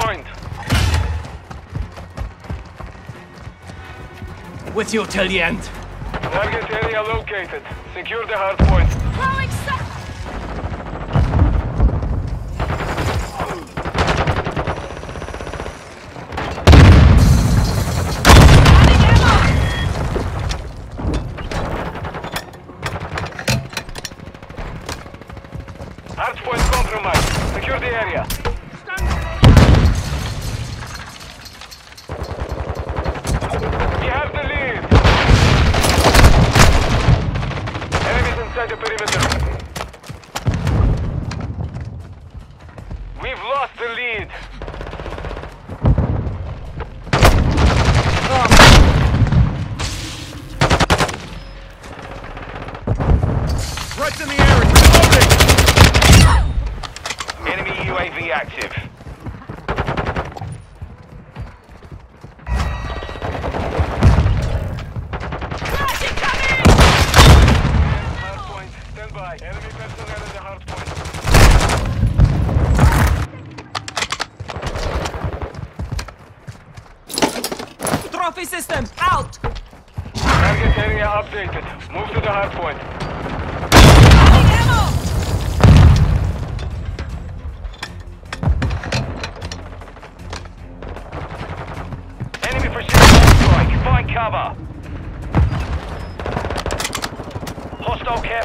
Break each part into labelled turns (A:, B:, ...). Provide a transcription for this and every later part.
A: point.
B: With you till the end.
A: Target area located. Secure the hard point.
B: nearby.
A: Enemy personnel at the hard point.
C: Trophy system, out!
A: Target area updated. Move to the hard point. Cover. Hostile care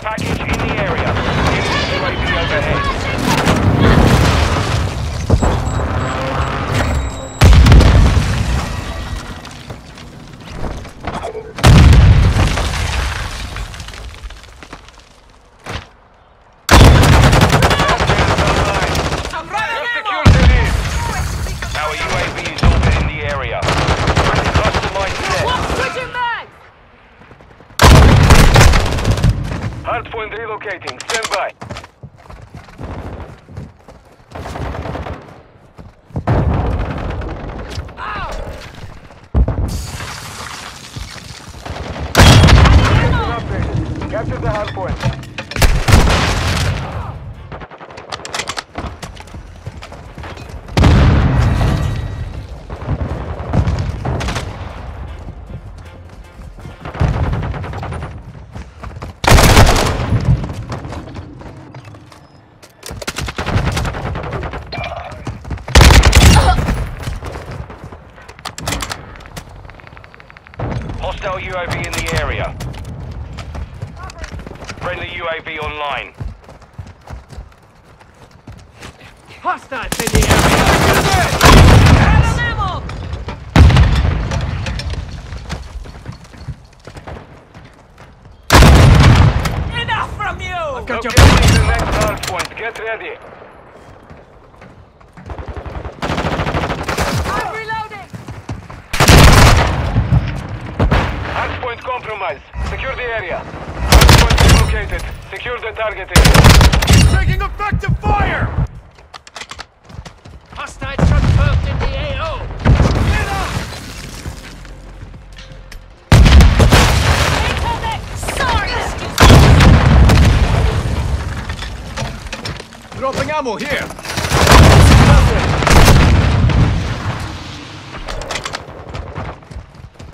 C: ammo
B: here!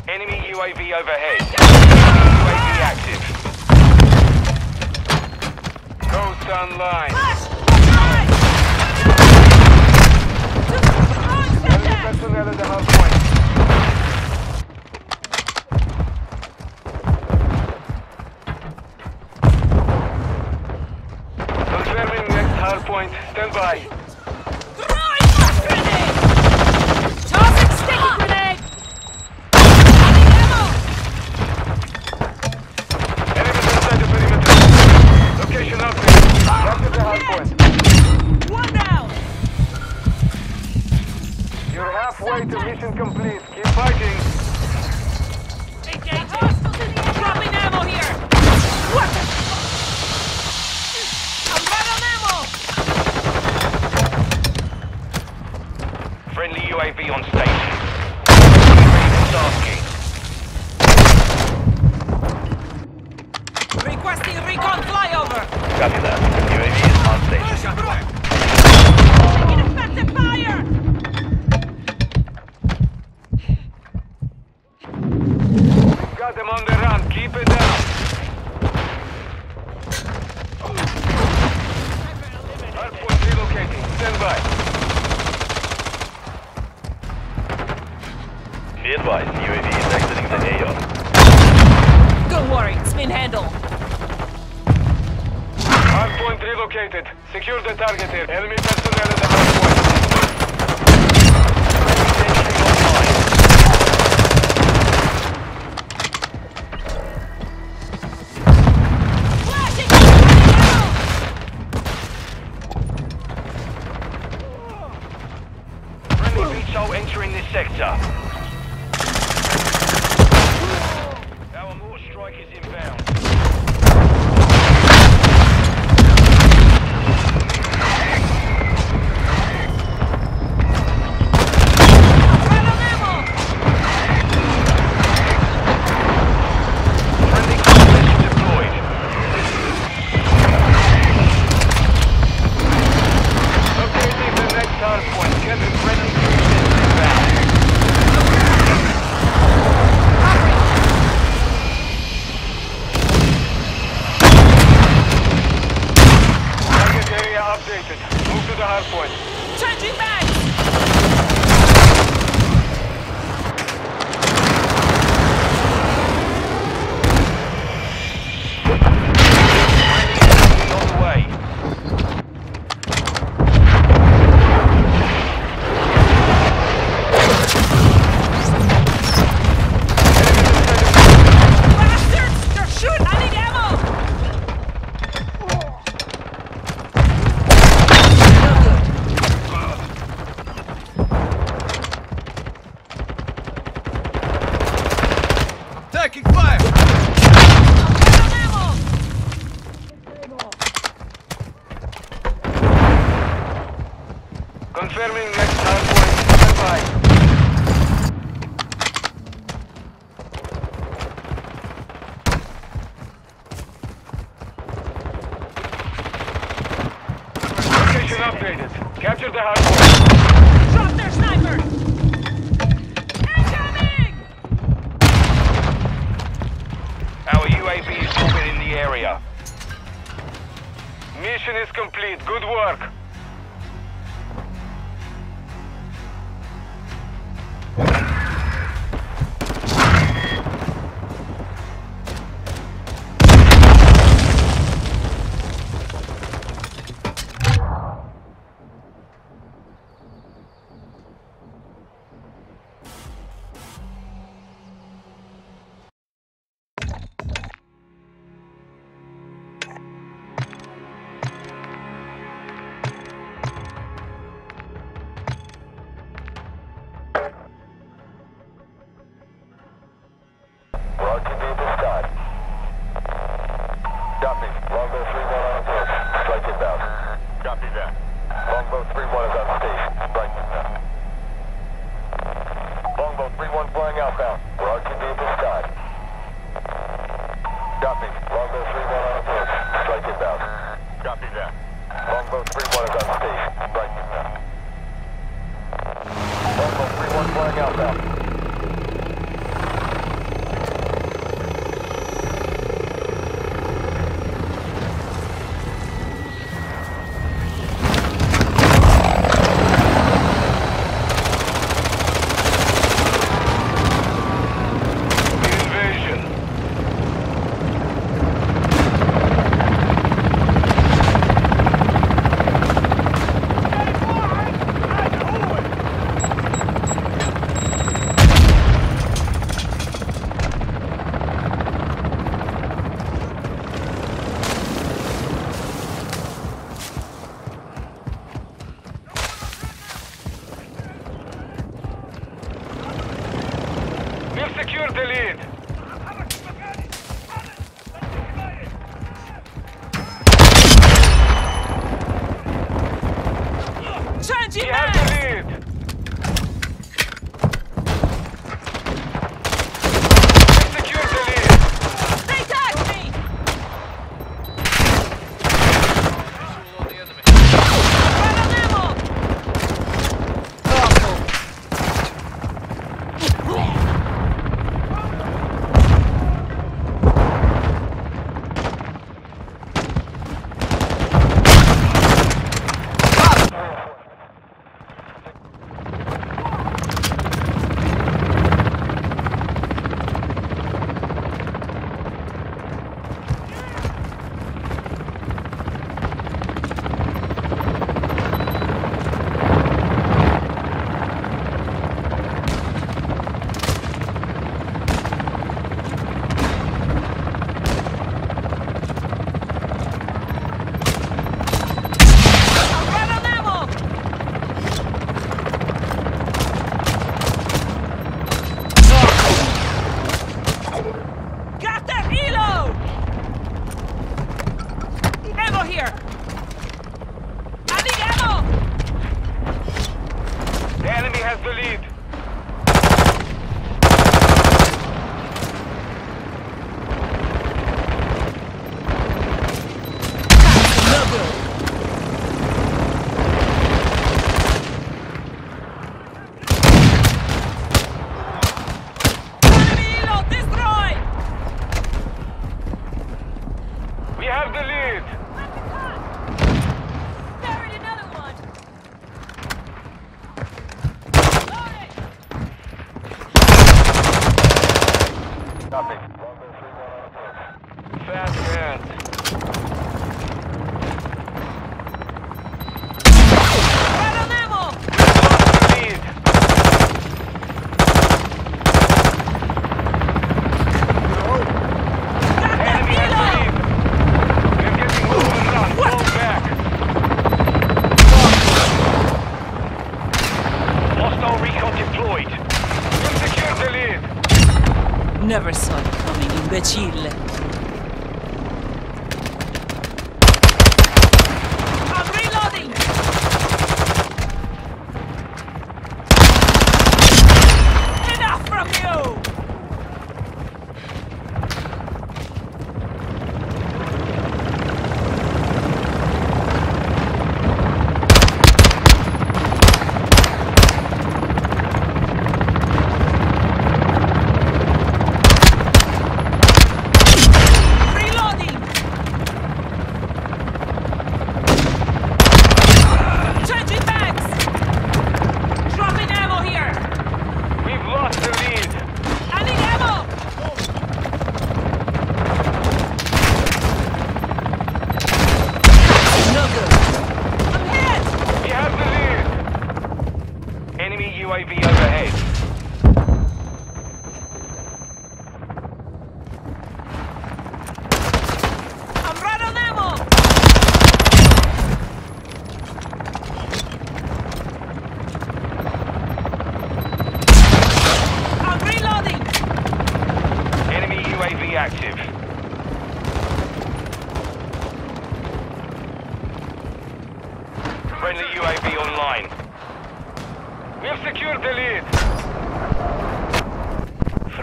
A: Enemy UAV overhead. UAV active. Coast online.
D: sector. Our
A: more strikers. in updated. Capture the hardware.
E: Drop their sniper! Incoming!
D: Our UAV is moving in the area.
A: Mission is complete. Good work. moved.
D: Hostile recon deployed.
A: We've secured the lead.
E: Never saw it coming, imbecile.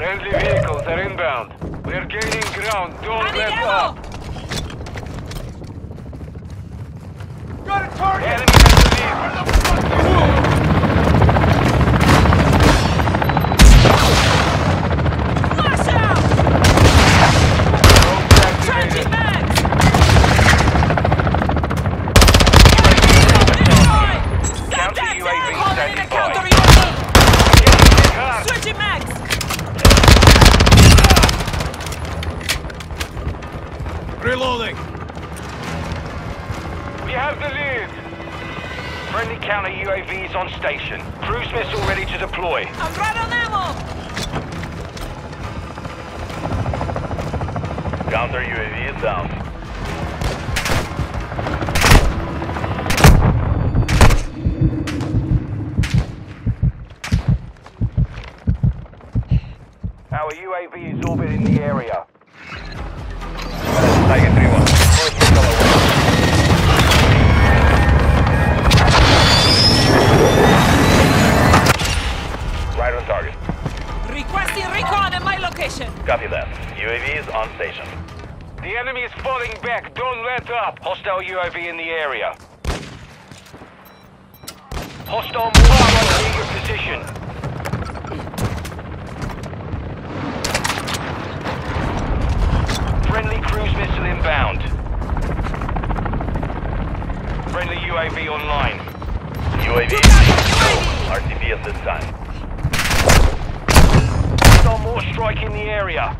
D: Friendly
A: vehicles are inbound. We're gaining ground. Don't let
E: ammo!
A: up. Got a target. Enemy has the lead.
E: Flash out!
A: Drones activated.
E: Changing bags!
D: Counter
E: Got
D: UAV
E: that! Calling in
D: standing
E: a
D: by.
E: counter UAV!
A: Car.
E: Switching mags!
B: Reloading.
A: We have the lead.
D: Friendly counter UAV is on station. Cruise missile ready to deploy.
E: I'm right on ammo!
F: Counter UAV is down.
D: Our UAV is orbiting the area. Hostile UAV in the area. Hostile mortar in your position. Friendly cruise missile inbound. Friendly UAV online.
F: UAV
E: Look out for UAV!
F: RTB at this time.
D: Hostile mortar strike in the area.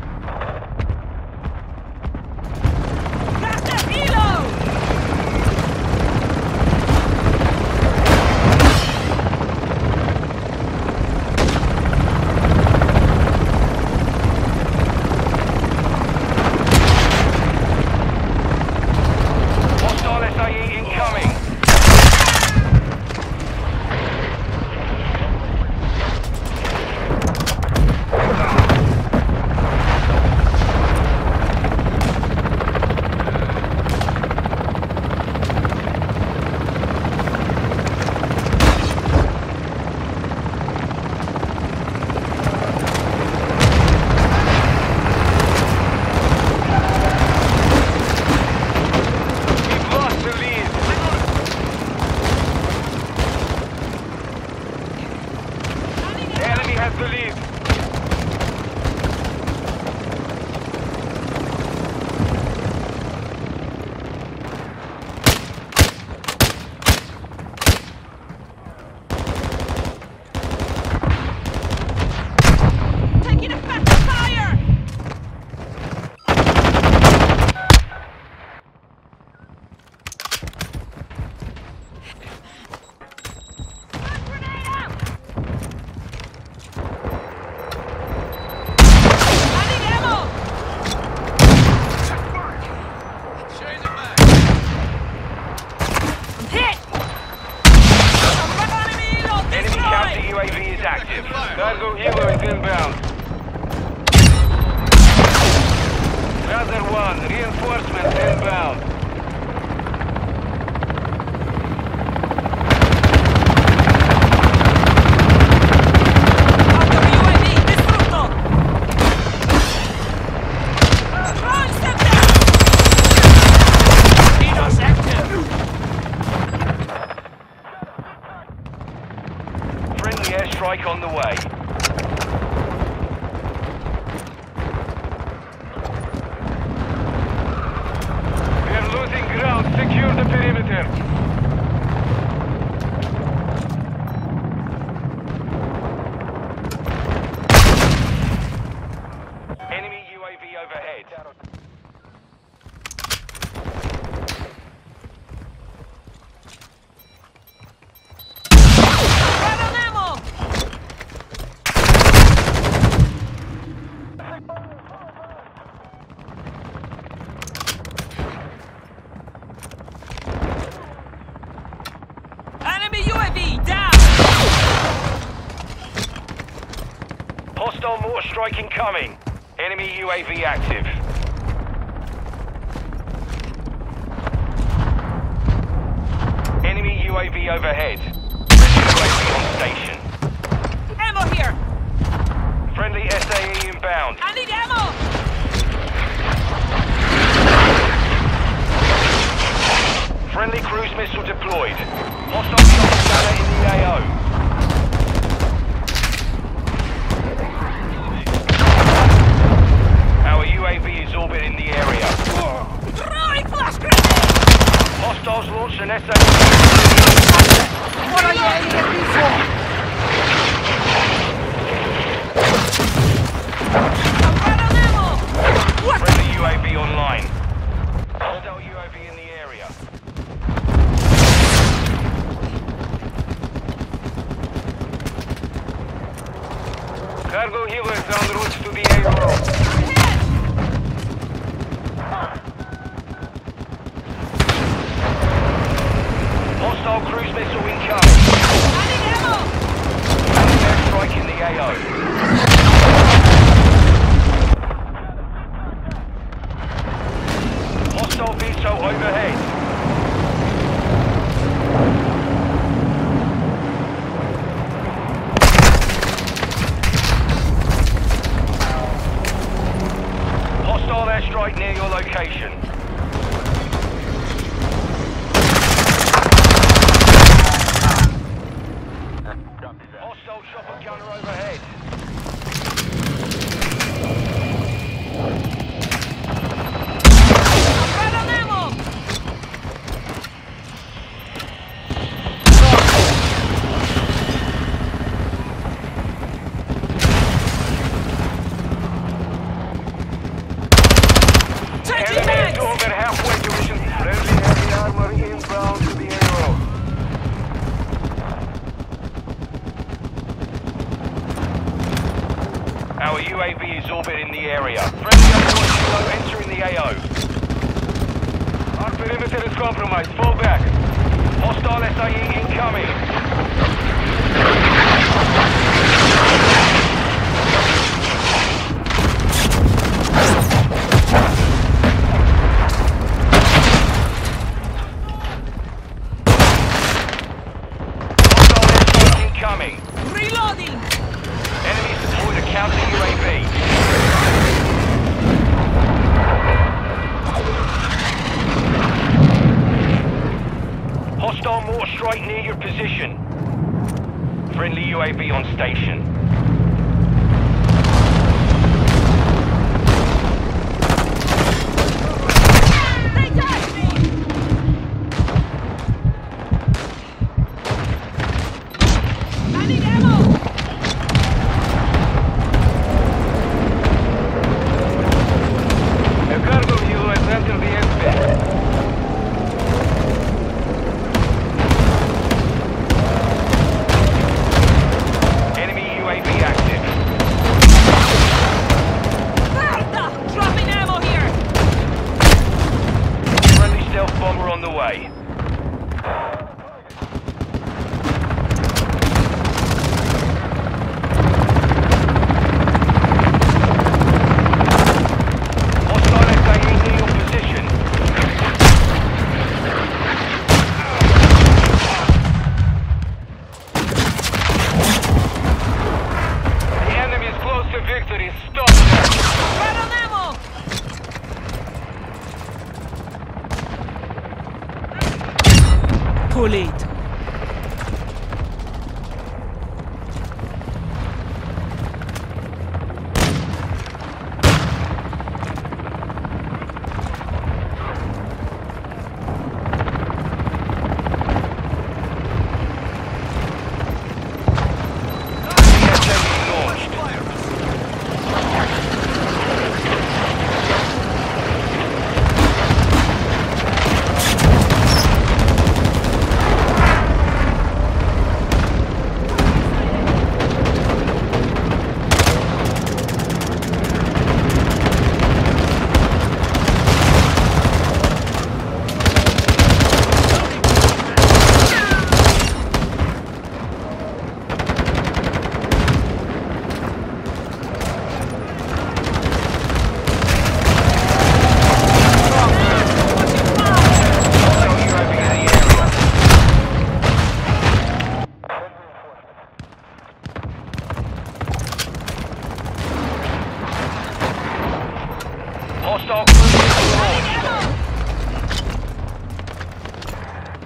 D: Airstrike on the way.
A: We are losing ground. Secure the perimeter.
D: Enemy UAV overhead.
C: Right on ammo! Enemy UAV down!
D: Hostile mortar strike incoming. Enemy UAV active. Enemy UAV overhead. UAV on station.
C: Ammo here!
D: Friendly SAE inbound.
C: I need ammo!
D: Friendly cruise missile deployed. Hostile in the AO. Our Is orbiting the area.
C: Throwing flash grenade!
D: Hostiles launched an SAE.
B: What are you aiming at me for?
C: I'm right on ammo! What?
D: Friendly UAV online. Hostile UAV in the area.
A: Cargo healers en route to the AO.
D: Hostile cruise missile incoming.
C: I need ammo!
D: Airstrike in the AO. Hostile VTOL overhead. Airstrike near your location. Hostile chopper gunner overhead.
C: Right on ammo! Changing
A: Enemy is
C: mags!
A: over halfway to mission. Friendly heavy armor inbound to the AO.
D: Our UAV is orbiting the area. Friendly entering the AO.
A: Our perimeter is compromised. Fall back.
D: Hostile SAE incoming.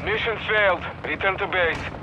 A: Mission failed. Return to base.